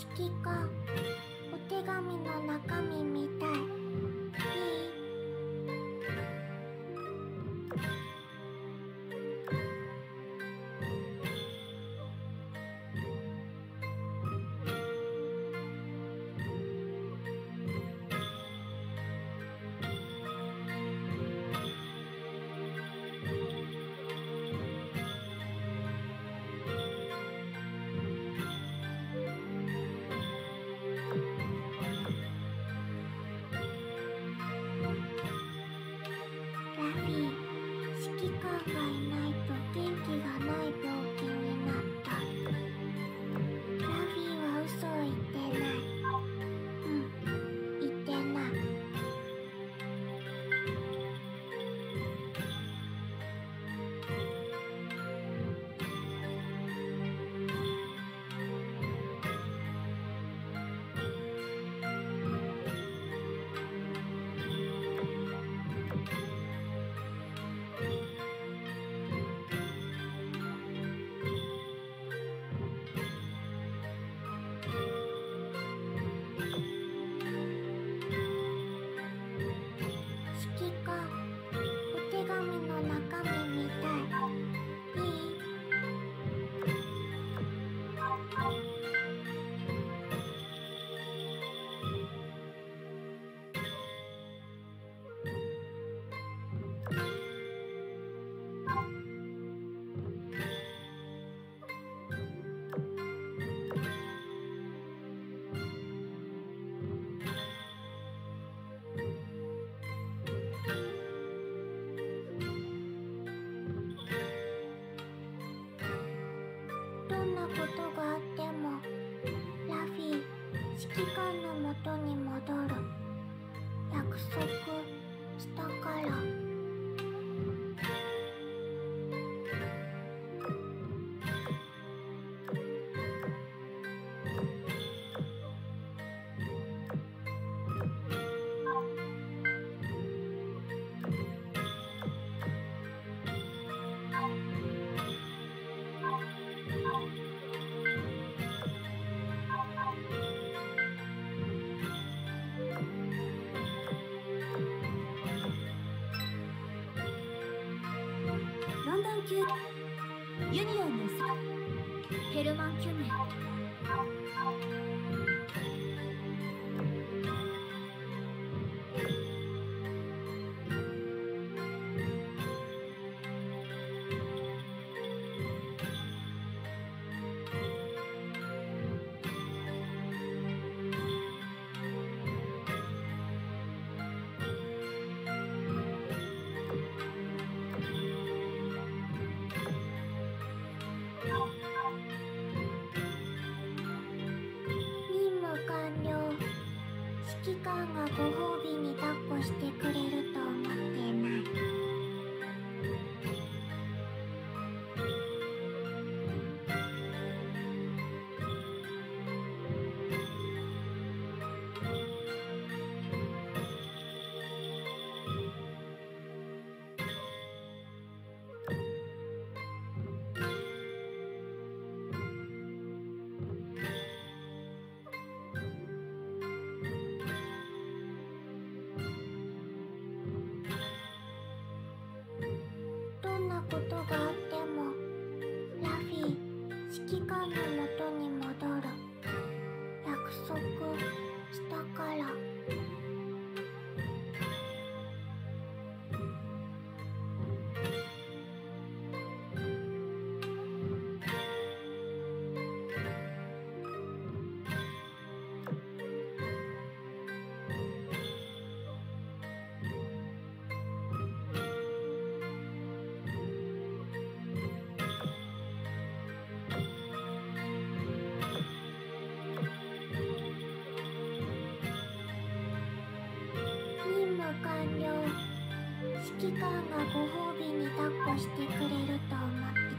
式かお手紙の中身みたい。いい？指揮官のもとに戻る。約束。ヘルマン・キュメンさんがご褒美に抱っこしてくれるとことがあってもラフィー指揮官のもとに戻る。約束。期間がご褒美に抱っこしてくれると思って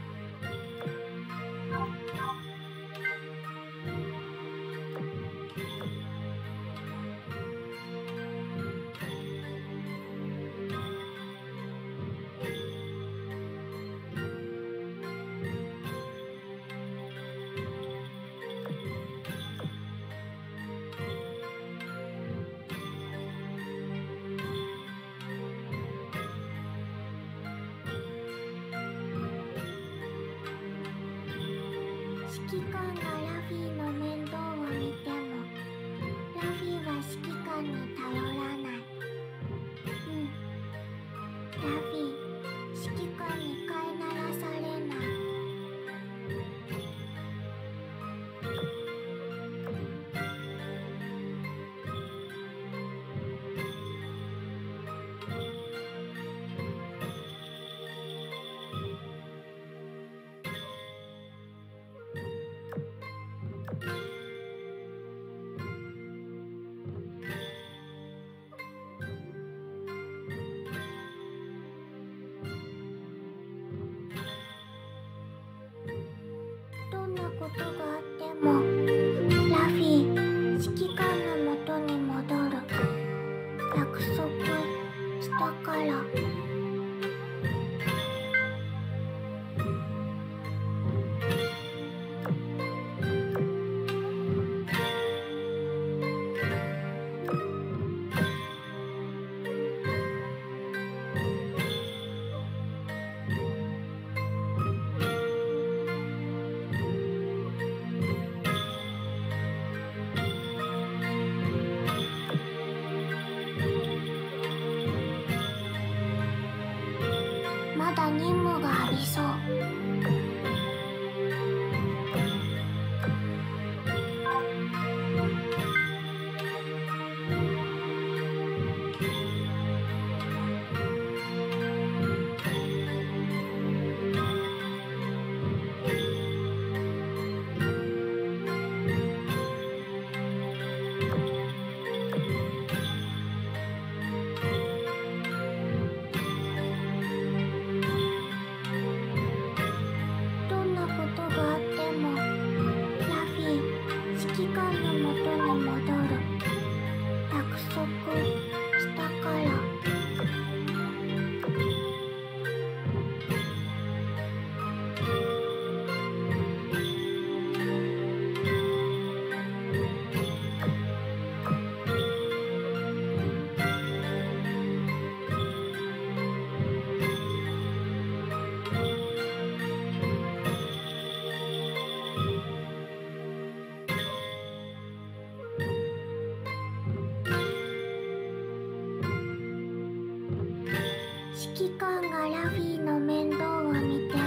指揮官がラフィーの面倒を見ても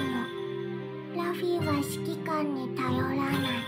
ラフィーは指揮官に頼らない。